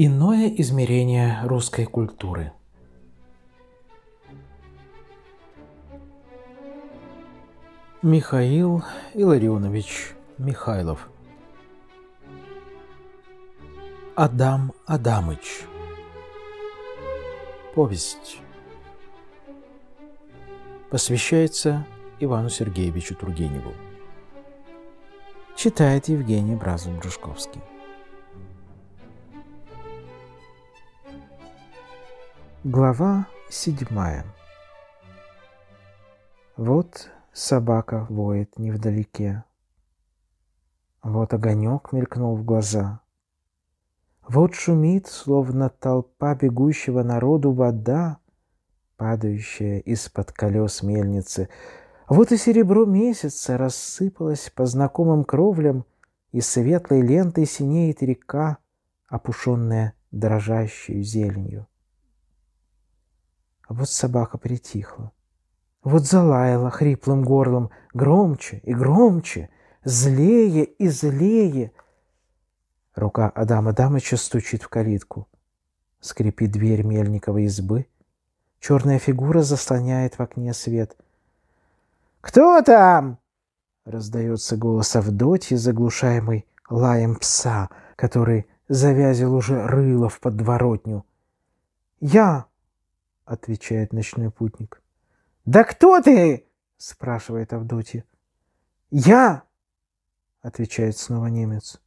Иное измерение русской культуры. Михаил Илларионович Михайлов. Адам Адамыч. Повесть. Посвящается Ивану Сергеевичу Тургеневу. Читает Евгений Бразов-Брюшковский Глава седьмая Вот собака воет невдалеке. Вот огонек мелькнул в глаза. Вот шумит, словно толпа бегущего народу вода, падающая из-под колес мельницы. Вот и серебро месяца рассыпалось по знакомым кровлям, и светлой лентой синеет река, опушенная дрожащей зеленью. А вот собака притихла. Вот залаяла хриплым горлом громче и громче, злее и злее. Рука Адама Дамыча стучит в калитку. Скрипит дверь Мельниковой избы. Черная фигура заслоняет в окне свет. «Кто там?» — раздается голос Авдотьи, заглушаемый лаем пса, который завязил уже рыло в подворотню. «Я!» — отвечает ночной путник. «Да кто ты?» — спрашивает Авдотья. «Я!» — отвечает снова немец.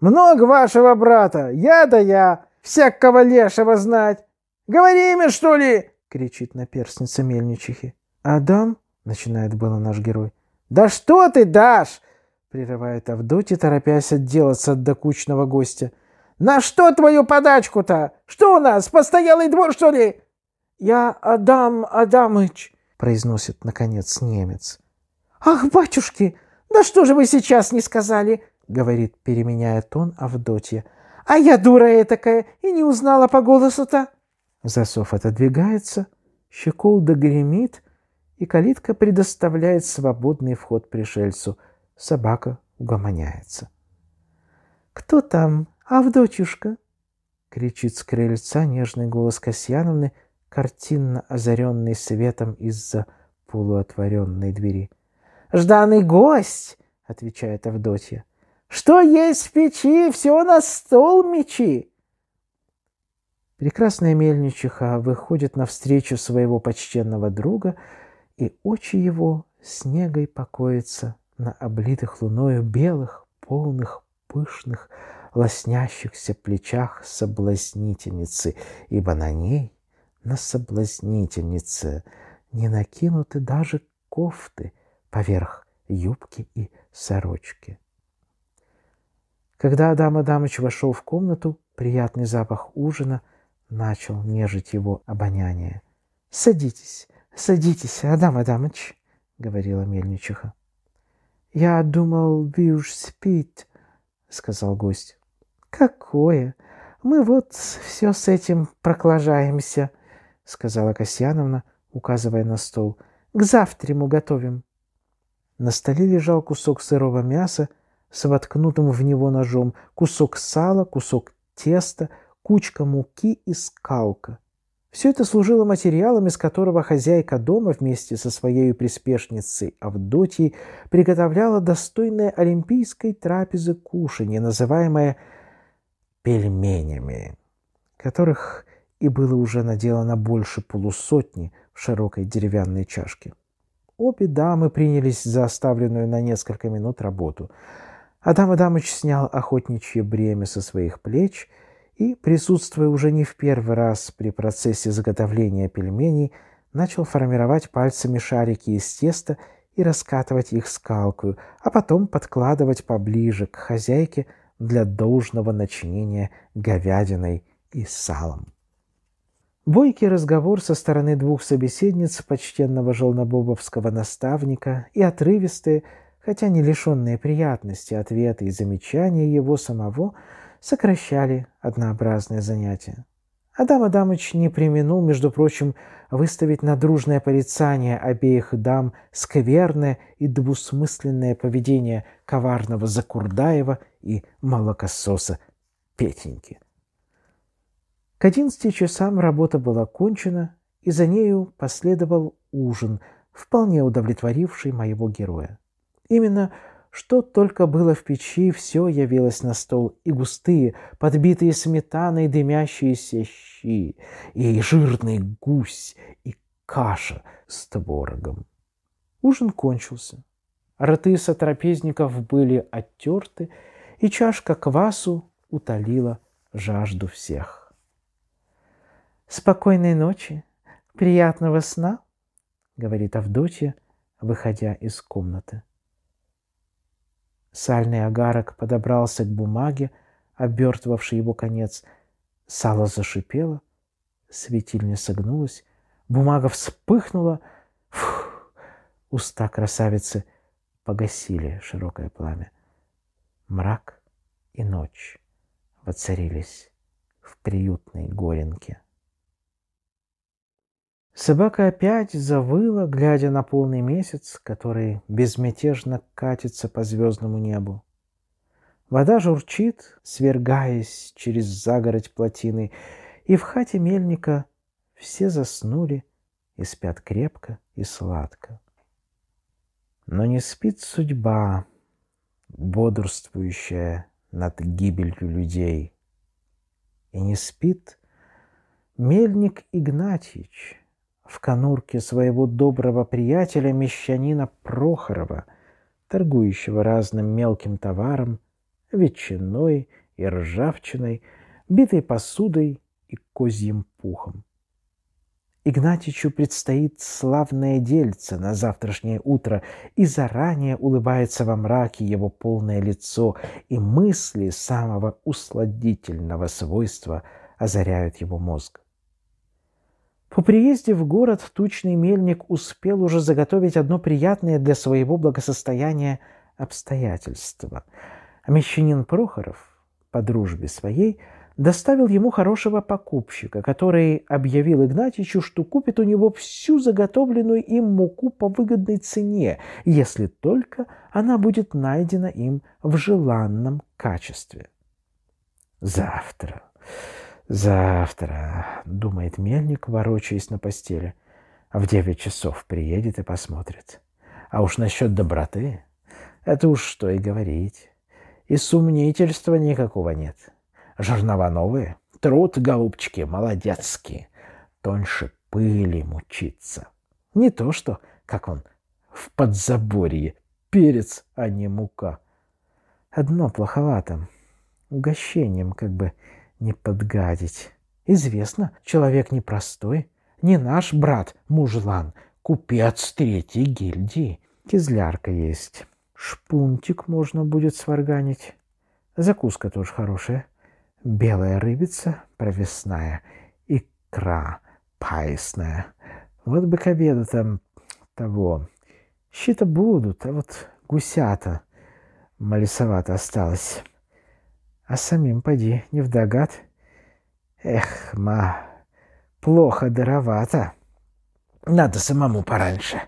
«Много вашего брата! Я да я! Всякого лешего знать! Говори имя, что ли!» — кричит наперстница мельничихи. «Адам?» — начинает было наш герой. «Да что ты дашь?» — прерывает Авдотья, торопясь отделаться от докучного гостя. «На что твою подачку-то? Что у нас, постоялый двор, что ли?» «Я Адам Адамыч», — произносит, наконец, немец. «Ах, батюшки, да что же вы сейчас не сказали?» — говорит, переменяя тон Авдотья. «А я дура этакая и не узнала по голосу-то». Засов отодвигается, щеколда гремит, и калитка предоставляет свободный вход пришельцу. Собака угомоняется. «Кто там, Авдотюшка?» — кричит с крыльца нежный голос Касьяновны — картинно озаренный светом из-за полуотворенной двери. «Жданный гость!» — отвечает Авдотья. «Что есть в печи, все на стол мечи!» Прекрасная мельничиха выходит навстречу своего почтенного друга, и очи его снегой покоятся на облитых луною белых, полных, пышных, лоснящихся плечах соблазнительницы, ибо на ней на соблазнительнице не накинуты даже кофты поверх юбки и сорочки. Когда Адам Адамыч вошел в комнату, приятный запах ужина начал нежить его обоняние. — Садитесь, садитесь, Адам Адамыч, — говорила мельничиха. — Я думал, вы уж спит, — сказал гость. — Какое? Мы вот все с этим проклажаемся, — сказала Касьяновна, указывая на стол. «К завтраму готовим». На столе лежал кусок сырого мяса с воткнутым в него ножом, кусок сала, кусок теста, кучка муки и скалка. Все это служило материалом, из которого хозяйка дома вместе со своей приспешницей Авдотьей приготовляла достойное олимпийской трапезы кушанье, называемое пельменями, которых и было уже наделано больше полусотни в широкой деревянной чашке. Обе дамы принялись за оставленную на несколько минут работу. Адам Адамыч снял охотничье бремя со своих плеч и, присутствуя уже не в первый раз при процессе заготовления пельменей, начал формировать пальцами шарики из теста и раскатывать их скалкою, а потом подкладывать поближе к хозяйке для должного начинения говядиной и салом. Бойкий разговор со стороны двух собеседниц почтенного желнобобовского наставника и отрывистые, хотя не лишенные приятности ответы и замечания его самого сокращали однообразное занятие. Адам Адамыч не применул, между прочим, выставить на дружное порицание обеих дам скверное и двусмысленное поведение коварного Закурдаева и молокососа Петеньки. К одиннадцати часам работа была кончена, и за нею последовал ужин, вполне удовлетворивший моего героя. Именно что только было в печи, все явилось на стол, и густые, подбитые сметаной дымящиеся щи, и жирный гусь, и каша с творогом. Ужин кончился. Рты сотрапезников были оттерты, и чашка квасу утолила жажду всех. «Спокойной ночи, приятного сна», — говорит Авдотья, выходя из комнаты. Сальный агарок подобрался к бумаге, обертывавшей его конец. Сало зашипело, светильня согнулась, бумага вспыхнула. Фух, уста красавицы погасили широкое пламя. Мрак и ночь воцарились в приютной горенке. Собака опять завыла, глядя на полный месяц, который безмятежно катится по звездному небу. Вода журчит, свергаясь через загородь плотины, и в хате мельника все заснули и спят крепко и сладко. Но не спит судьба, бодрствующая над гибелью людей. И не спит мельник Игнатьич, в конурке своего доброго приятеля мещанина Прохорова, торгующего разным мелким товаром, ветчиной и ржавчиной, битой посудой и козьим пухом. Игнатичу предстоит славное дельце на завтрашнее утро, и заранее улыбается во мраке его полное лицо, и мысли самого усладительного свойства озаряют его мозг. По приезде в город тучный мельник успел уже заготовить одно приятное для своего благосостояния обстоятельство. Мещанин Прохоров, по дружбе своей, доставил ему хорошего покупщика, который объявил Игнатьичу, что купит у него всю заготовленную им муку по выгодной цене, если только она будет найдена им в желанном качестве. Завтра «Завтра», — думает мельник, ворочаясь на постели. «В девять часов приедет и посмотрит. А уж насчет доброты, это уж что и говорить. И сумнительства никакого нет. Жернова новые, труд, голубчики, молодецкие. Тоньше пыли мучиться. Не то что, как он, в подзаборье, перец, а не мука. Одно плоховато. Угощением как бы не подгадить. Известно, человек непростой, не наш брат мужлан, купец третьей гильдии. Кизлярка есть, шпунтик можно будет сварганить. Закуска тоже хорошая. Белая рыбица провесная, икра паисная. Вот бы к обеду там того. Щи-то будут, а вот гусята малисовато осталось. А самим поди не вдогад. Эх, ма, плохо даровато. Надо самому пораньше.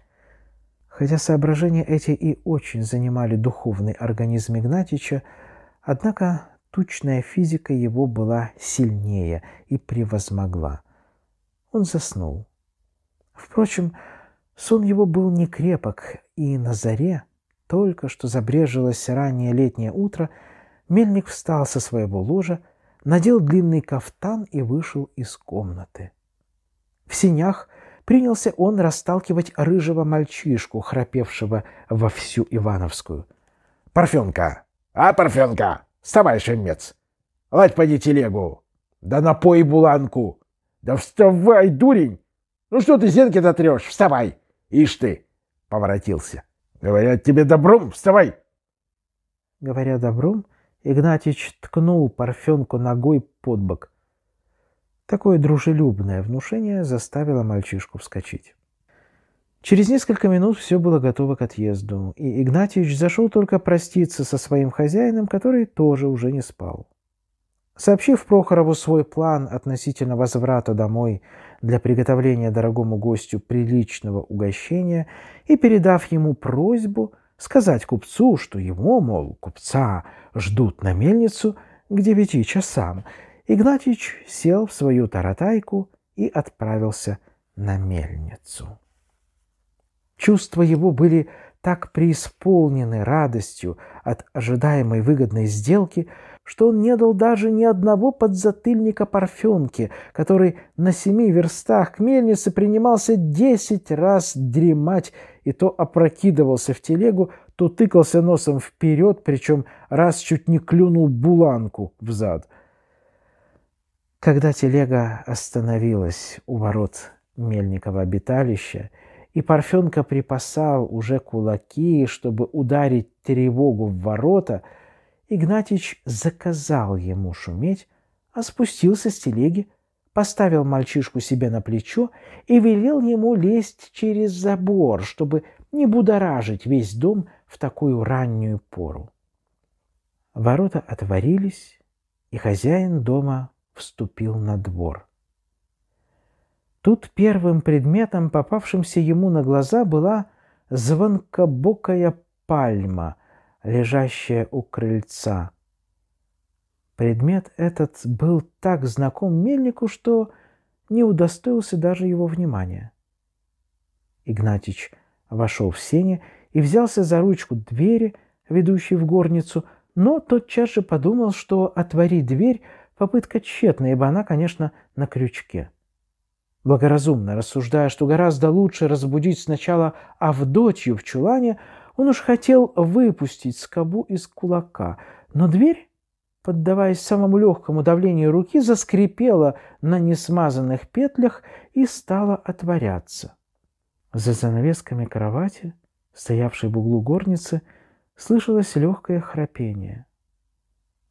Хотя соображения эти и очень занимали духовный организм Игнатича, однако тучная физика его была сильнее и превозмогла. Он заснул. Впрочем, сон его был не крепок, и на заре, только что забрежилось раннее летнее утро, Мельник встал со своего ложа, надел длинный кафтан и вышел из комнаты. В синях принялся он расталкивать рыжего мальчишку, храпевшего во всю Ивановскую. — Парфенка! А, Парфенка! Вставай, шельмец! Ладь поди телегу! Да напой буланку! Да вставай, дурень! Ну что ты зенки-то? Вставай! Ишь ты! Поворотился. Говорят тебе добром, вставай! Говоря добром, Игнатьич ткнул Парфенку ногой под бок. Такое дружелюбное внушение заставило мальчишку вскочить. Через несколько минут все было готово к отъезду, и Игнатьевич зашел только проститься со своим хозяином, который тоже уже не спал. Сообщив Прохорову свой план относительно возврата домой для приготовления дорогому гостю приличного угощения и передав ему просьбу сказать купцу, что его, мол, купца ждут на мельницу к девяти часам. Игнатьич сел в свою таратайку и отправился на мельницу. Чувства его были так преисполнены радостью от ожидаемой выгодной сделки, что он не дал даже ни одного подзатыльника Парфенке, который на семи верстах к мельнице принимался десять раз дремать и то опрокидывался в телегу, то тыкался носом вперед, причем раз чуть не клюнул буланку в зад. Когда телега остановилась у ворот Мельникова обиталища, и Парфенка припасал уже кулаки, чтобы ударить тревогу в ворота, Игнатьич заказал ему шуметь, а спустился с телеги, поставил мальчишку себе на плечо и велел ему лезть через забор, чтобы не будоражить весь дом в такую раннюю пору. Ворота отворились, и хозяин дома вступил на двор. Тут первым предметом, попавшимся ему на глаза, была звонкобокая пальма, лежащая у крыльца. Предмет этот был так знаком мельнику, что не удостоился даже его внимания. Игнатич вошел в сене и взялся за ручку двери, ведущей в горницу, но тотчас же подумал, что отворить дверь — попытка тщетная, ибо она, конечно, на крючке. Благоразумно рассуждая, что гораздо лучше разбудить сначала Авдотью в чулане, он уж хотел выпустить скобу из кулака, но дверь, поддаваясь самому легкому давлению руки, заскрипела на несмазанных петлях и стала отворяться. За занавесками кровати, стоявшей в углу горницы, слышалось легкое храпение.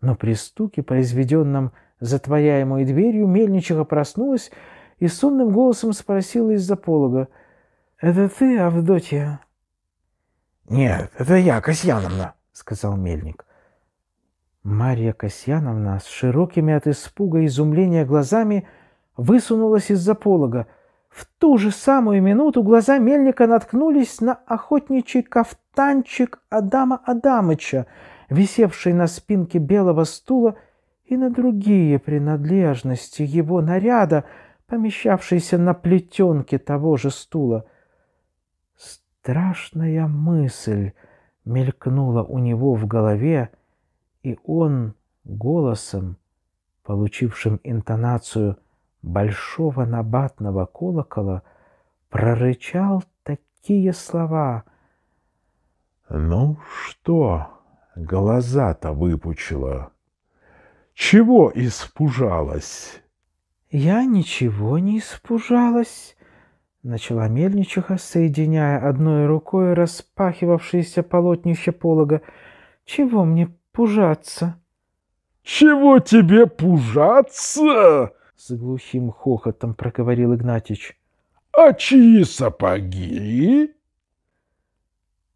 Но при стуке, произведенном затворяемой дверью, мельничиха проснулась и сонным голосом спросила из-за полога. «Это ты, Авдотья?» «Нет, это я, Касьяновна», — сказал мельник. Марья Касьяновна с широкими от испуга и изумления глазами высунулась из-за полога. В ту же самую минуту глаза мельника наткнулись на охотничий кафтанчик Адама Адамыча, висевший на спинке белого стула, и на другие принадлежности его наряда — помещавшийся на плетенке того же стула. Страшная мысль мелькнула у него в голове, и он голосом, получившим интонацию большого набатного колокола, прорычал такие слова. «Ну что, глаза-то выпучила? Чего испужалась?» «Я ничего не испужалась», — начала мельничиха, соединяя одной рукой распахивавшееся полотнище полога. «Чего мне пужаться?» «Чего тебе пужаться?» — с глухим хохотом проговорил Игнатьич. «А чьи сапоги?»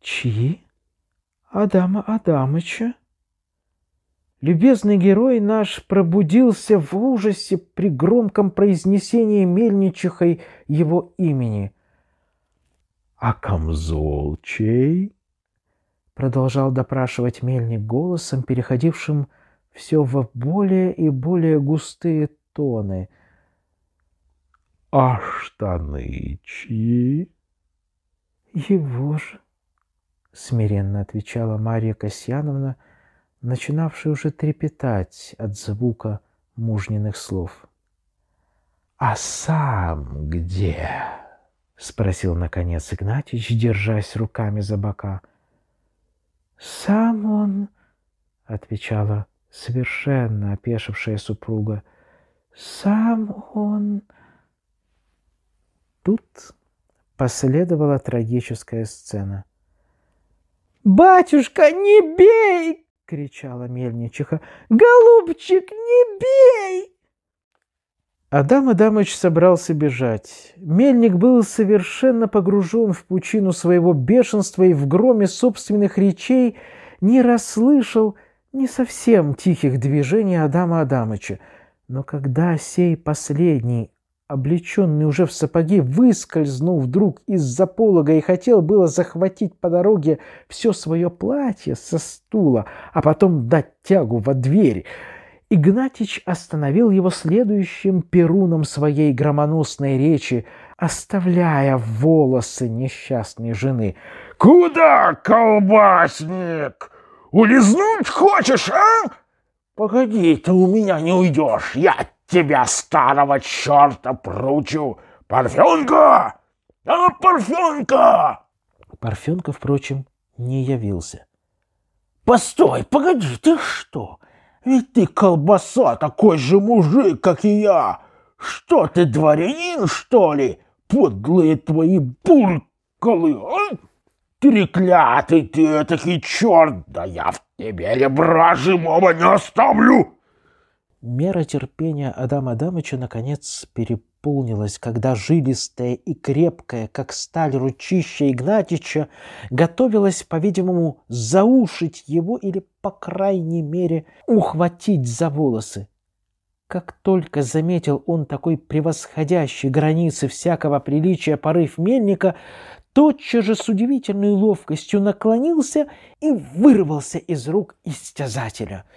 «Чьи? Адама Адамыча?» Любезный герой наш пробудился в ужасе при громком произнесении мельничихой его имени. — А камзол чей? — продолжал допрашивать мельник голосом, переходившим все в более и более густые тоны. — А штаны чьи? — Его же, — смиренно отвечала Марья Касьяновна, — начинавший уже трепетать от звука мужниных слов. «А сам где?» — спросил, наконец, Игнатьич, держась руками за бока. «Сам он...» — отвечала совершенно опешившая супруга. «Сам он...» Тут последовала трагическая сцена. «Батюшка, не бей!» — кричала мельничиха. «Голубчик, не бей!» Адам Адамыч собрался бежать. Мельник был совершенно погружен в пучину своего бешенства и в громе собственных речей не расслышал не совсем тихих движений Адама Адамыча. Но когда сей последний облеченный уже в сапоги, выскользнул вдруг из-за полога и хотел было захватить по дороге все свое платье со стула, а потом дать тягу во дверь. Игнатич остановил его следующим перуном своей громоносной речи, оставляя волосы несчастной жены. «Куда, колбасник? Улизнуть хочешь, а? Погоди, ты у меня не уйдешь, я тебя, старого черта, пручу! Парфенка! А, Парфенка!» Парфенка, впрочем, не явился. «Постой, погоди, ты что? Ведь ты колбаса, такой же мужик, как и я! Что ты, дворянин, что ли? Подлые твои буркалы, а? Треклятый ты этакий черт, да я в тебе ребра живого не оставлю!» Мера терпения Адама Адамыча наконец переполнилась, когда жилистая и крепкая, как сталь ручища Игнатича, готовилась, по-видимому, заушить его или, по крайней мере, ухватить за волосы. Как только заметил он такой превосходящий границы всякого приличия порыв мельника, тотчас же с удивительной ловкостью наклонился и вырвался из рук истязателя —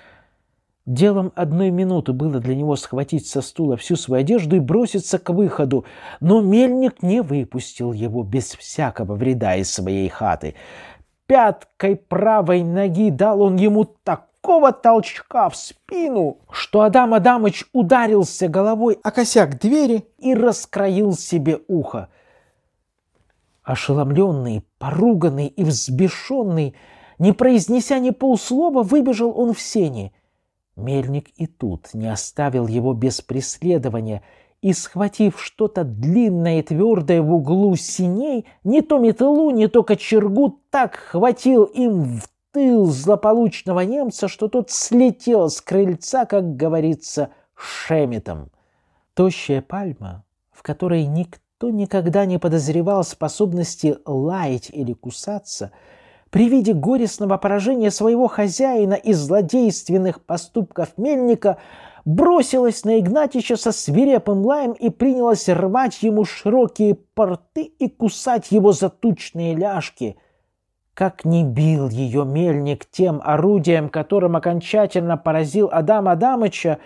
Делом одной минуты было для него схватить со стула всю свою одежду и броситься к выходу, но мельник не выпустил его без всякого вреда из своей хаты. Пяткой правой ноги дал он ему такого толчка в спину, что Адам Адамыч ударился головой о косяк двери и раскроил себе ухо. Ошеломленный, поруганный и взбешенный, не произнеся ни полслова, выбежал он в сени — Мельник и тут не оставил его без преследования и, схватив что-то длинное и твердое в углу синей, не то металу, не то кочергу, так хватил им в тыл злополучного немца, что тот слетел с крыльца, как говорится, шеметом. Тощая пальма, в которой никто никогда не подозревал способности лаять или кусаться — при виде горестного поражения своего хозяина и злодейственных поступков мельника бросилась на Игнатича со свирепым лаем и принялась рвать ему широкие порты и кусать его за тучные ляжки. Как не бил ее мельник тем орудием, которым окончательно поразил Адам Адамыча,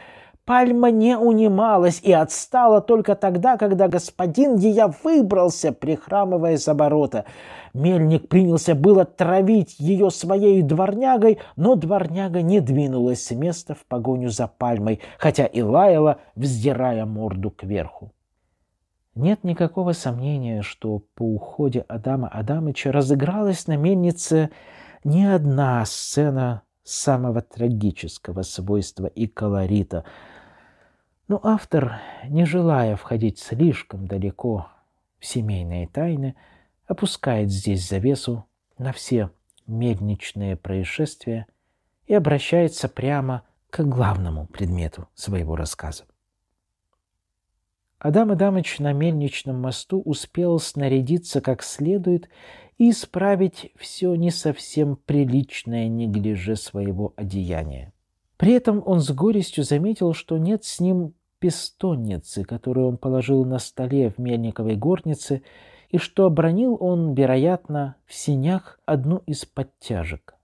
Пальма не унималась и отстала только тогда, когда господин ее выбрался, прихрамывая с оборота. Мельник принялся было травить ее своей дворнягой, но дворняга не двинулась с места в погоню за пальмой, хотя и лаяла, вздирая морду кверху. Нет никакого сомнения, что по уходе Адама Адамыча разыгралась на мельнице не одна сцена самого трагического свойства и колорита. Но автор, не желая входить слишком далеко в семейные тайны, опускает здесь завесу на все мельничные происшествия и обращается прямо к главному предмету своего рассказа. Адам Адамыч на мельничном мосту успел снарядиться как следует и исправить все не совсем приличное неглиже своего одеяния. При этом он с горестью заметил, что нет с ним пестонницы, которую он положил на столе в мельниковой горнице и что обронил он, вероятно, в синях одну из подтяжек.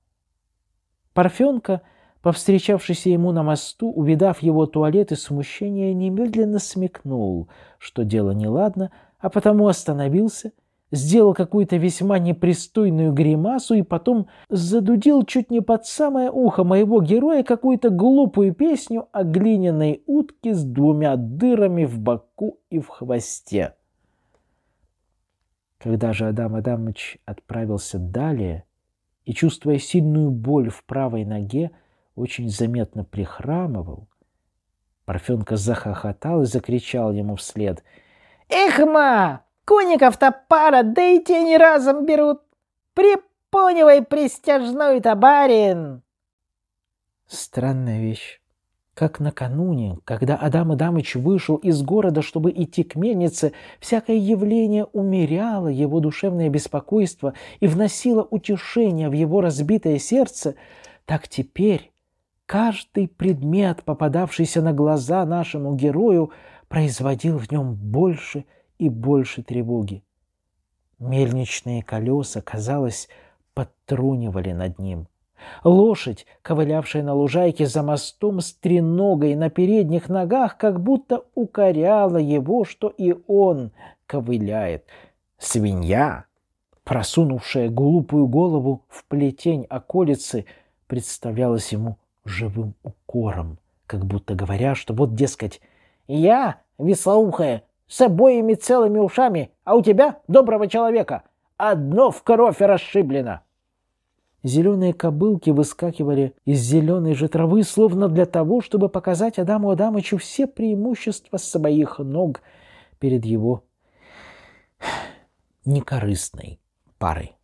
Парфенка, повстречавшийся ему на мосту, увидав его туалет и смущение, немедленно смекнул, что дело неладно, а потому остановился, сделал какую-то весьма непристойную гримасу и потом задудил чуть не под самое ухо моего героя какую-то глупую песню о глиняной утке с двумя дырами в боку и в хвосте. Когда же Адам Адамович отправился далее и, чувствуя сильную боль в правой ноге, очень заметно прихрамывал, Парфенка захохотал и закричал ему вслед. «Эх, ма! Коников-то пара, да и те не разом берут! Припонивай пристяжной-то, барин!» Странная вещь как накануне, когда Адам Адамыч вышел из города, чтобы идти к мельнице, всякое явление умеряло его душевное беспокойство и вносило утешение в его разбитое сердце, так теперь каждый предмет, попадавшийся на глаза нашему герою, производил в нем больше и больше тревоги. Мельничные колеса, казалось, подтрунивали над ним. Лошадь, ковылявшая на лужайке за мостом с треногой на передних ногах, как будто укоряла его, что и он ковыляет. Свинья, просунувшая глупую голову в плетень околицы, представлялась ему живым укором, как будто говоря, что вот, дескать, «Я, веслоухая, с обоими целыми ушами, а у тебя, доброго человека, одно в кровь расшиблено». Зеленые кобылки выскакивали из зеленой же травы, словно для того, чтобы показать Адаму Адамычу все преимущества своих ног перед его некорыстной парой.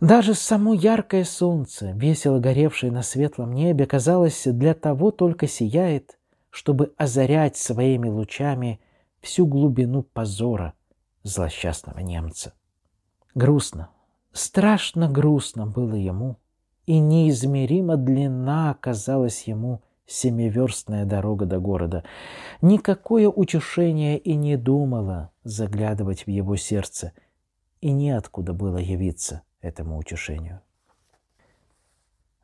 Даже само яркое солнце, весело горевшее на светлом небе, казалось, для того только сияет, чтобы озарять своими лучами всю глубину позора злосчастного немца. Грустно, страшно грустно было ему, и неизмеримо длинна оказалась ему семиверстная дорога до города. Никакое утешение и не думало заглядывать в его сердце, и неоткуда было явиться этому утешению.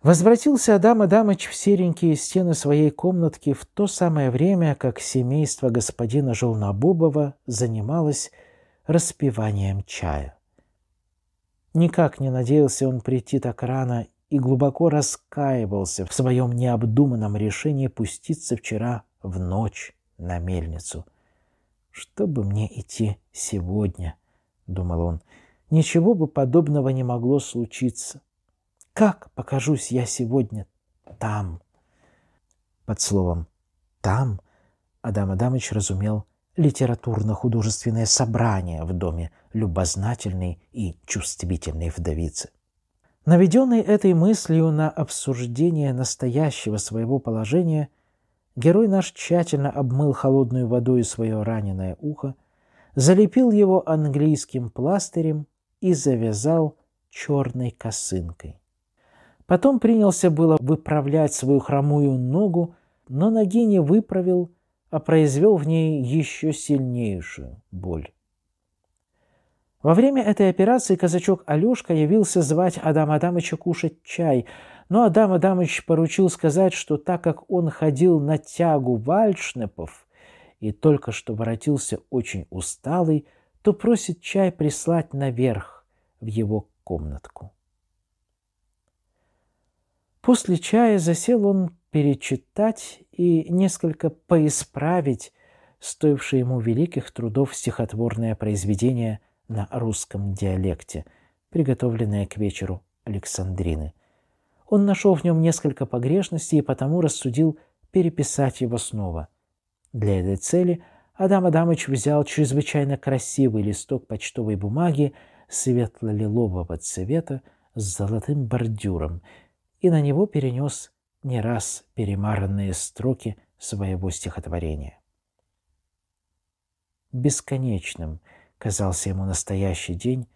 Возвратился Адам Адамыч в серенькие стены своей комнатки в то самое время, как семейство господина Желнобубова занималось распиванием чая. Никак не надеялся он прийти так рано и глубоко раскаивался в своем необдуманном решении пуститься вчера в ночь на мельницу. «Что бы мне идти сегодня?» — думал он. «Ничего бы подобного не могло случиться. Как покажусь я сегодня там? Под словом «там» Адам Адамович разумел литературно-художественное собрание в доме любознательной и чувствительной вдовицы. Наведенный этой мыслью на обсуждение настоящего своего положения, герой наш тщательно обмыл холодной водой свое раненое ухо, залепил его английским пластырем и завязал черной косынкой. Потом принялся было выправлять свою хромую ногу, но ноги не выправил, а произвел в ней еще сильнейшую боль. Во время этой операции казачок Алешка явился звать Адама Адамыча кушать чай, но Адам Адамыч поручил сказать, что так как он ходил на тягу вальшнепов и только что воротился очень усталый, то просит чай прислать наверх в его комнатку. После чая засел он перечитать и несколько поисправить стоившее ему великих трудов стихотворное произведение на русском диалекте, приготовленное к вечеру Александрины. Он нашел в нем несколько погрешностей и потому рассудил переписать его снова. Для этой цели Адам Адамыч взял чрезвычайно красивый листок почтовой бумаги светло-лилового цвета с золотым бордюром и на него перенес не раз перемаранные строки своего стихотворения. Бесконечным казался ему настоящий день,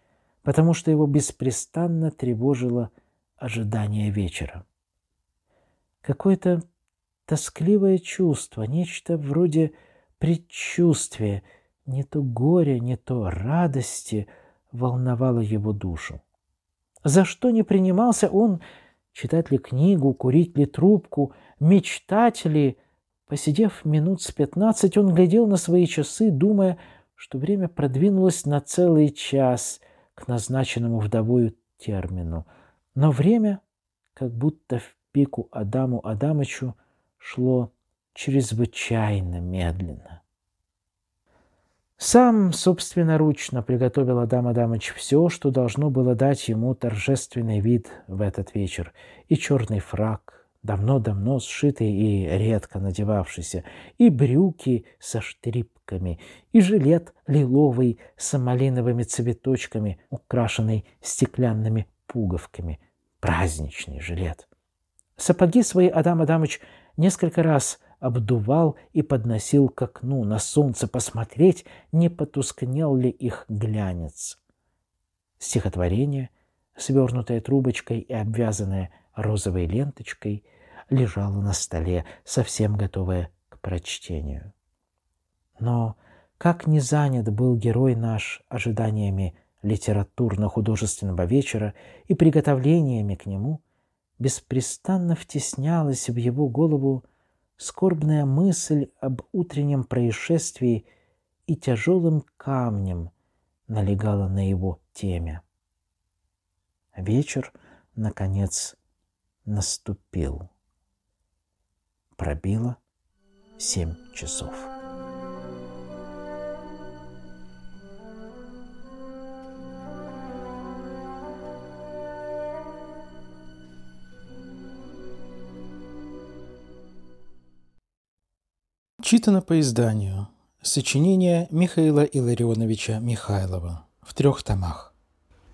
потому что его беспрестанно тревожило ожидание вечера. Какое-то тоскливое чувство, нечто вроде предчувствия, не то горя, не то радости волновало его душу. За что не принимался он читать ли книгу, курить ли трубку, мечтать ли. Посидев минут с пятнадцать, он глядел на свои часы, думая, что время продвинулось на целый час к назначенному вдовою термину. Но время, как будто в пику Адаму Адамычу, шло чрезвычайно медленно. Сам собственноручно приготовил Адам Адамыч все, что должно было дать ему торжественный вид в этот вечер. И черный фраг, давно-давно сшитый и редко надевавшийся, и брюки со штрипками, и жилет лиловый с малиновыми цветочками, украшенный стеклянными пуговками. Праздничный жилет. Сапоги свои Адам Адамыч несколько раз обдувал и подносил к окну на солнце посмотреть, не потускнел ли их глянец. Стихотворение, свернутое трубочкой и обвязанное розовой ленточкой, лежало на столе, совсем готовое к прочтению. Но как не занят был герой наш ожиданиями литературно-художественного вечера и приготовлениями к нему, беспрестанно втеснялась в его голову скорбная мысль об утреннем происшествии и тяжелым камнем налегала на его темя. Вечер, наконец, наступил. Пробило семь часов. Читано по изданию. Сочинение Михаила Илларионовича Михайлова в трех томах.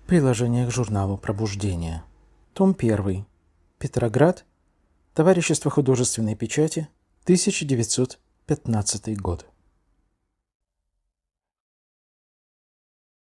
Приложение к журналу «Пробуждение». Том 1. Петроград. Товарищество художественной печати. 1915 год.